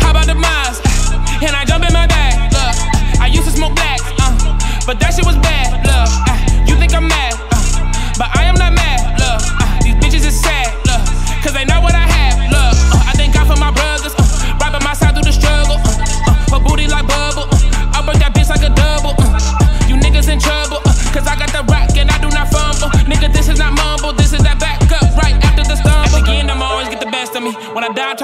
How about the miles? And I jump in my bag. Look, I used to smoke black, uh, but that shit was bad.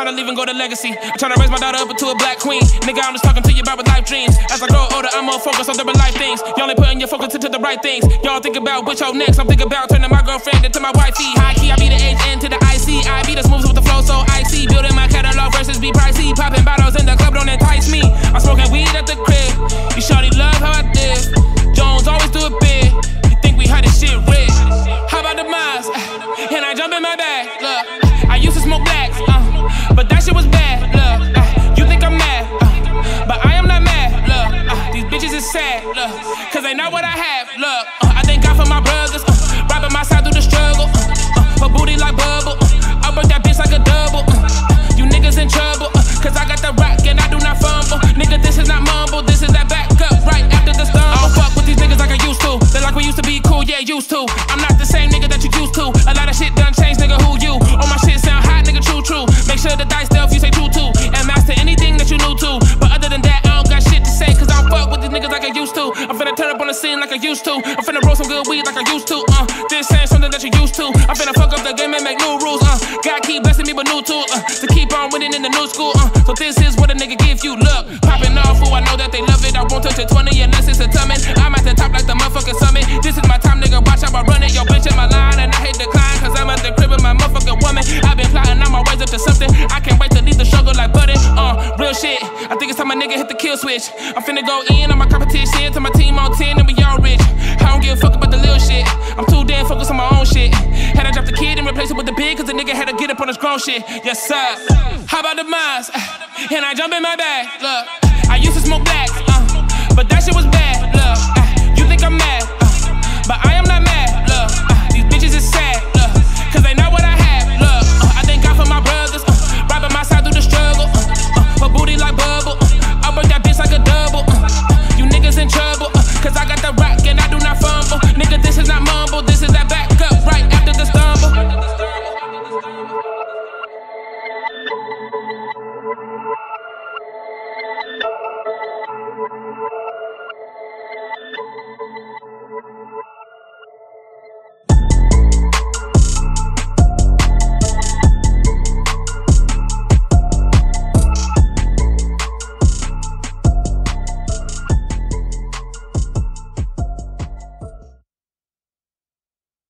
Trying to leave and go to legacy. I'm trying to raise my daughter up into a black queen. Nigga, I'm just talking to you about my life dreams. As I grow older, I'm more focused on the life things. Y'all ain't putting your focus into the right things. Y'all think about which hoe next. I'm thinking about turning my girlfriend into my wifey. High key, I be the N to the IC. I be the smooths with the flow so icy. Building my catalog versus be pricey. Popping bottles in the club don't entice me. I'm smoking weed at the crib. You shawty love how I did. Jones always do it big. You think we had this shit red? How about the miles? And I jump in my bag. Look, I used to smoke blacks, Look, cause they know what I have. Look, uh, I thank God for my brothers. Uh, by my side through the struggle. Uh, uh, her booty like bubble. Uh, I break that bitch like a double. Uh, you niggas in trouble. Uh, cause I got the rock and I do not fumble. Nigga, this is not mumble. This is that back up right after the stumble. I don't fuck with these niggas like I used to. They like we used to be cool, yeah, used to. I'm I used to. I'm finna turn up on the scene like I used to. I'm finna roll some good weed like I used to. Uh, this ain't something that you used to. I'm finna fuck up the game and make new rules. Uh, God keep blessing me with new tools. Uh, to keep on winning in the new school. Uh, so this is what a nigga give you. Look, popping off, who I know that they love it. I won't touch a 20 unless it's a tummin. I'm at the top like the motherfucking summit. This is my time, nigga. Watch how I run it. Yo, bitch in my line and I hate decline. Cause I'm at the crib with my motherfucking woman. I've been plotting on my ways up to something. I can't wait to leave the struggle like button. Uh, real shit. I time a nigga hit the kill switch. I'm finna go in on my competition. To my team on 10 and we all rich. I don't give a fuck about the little shit. I'm too damn focused on my own shit. Had to drop the kid and replace it with the big. Cause the nigga had to get up on his grown shit. Yes, sir. How about the miles? And I jump in my bag. Look, I used to smoke blacks.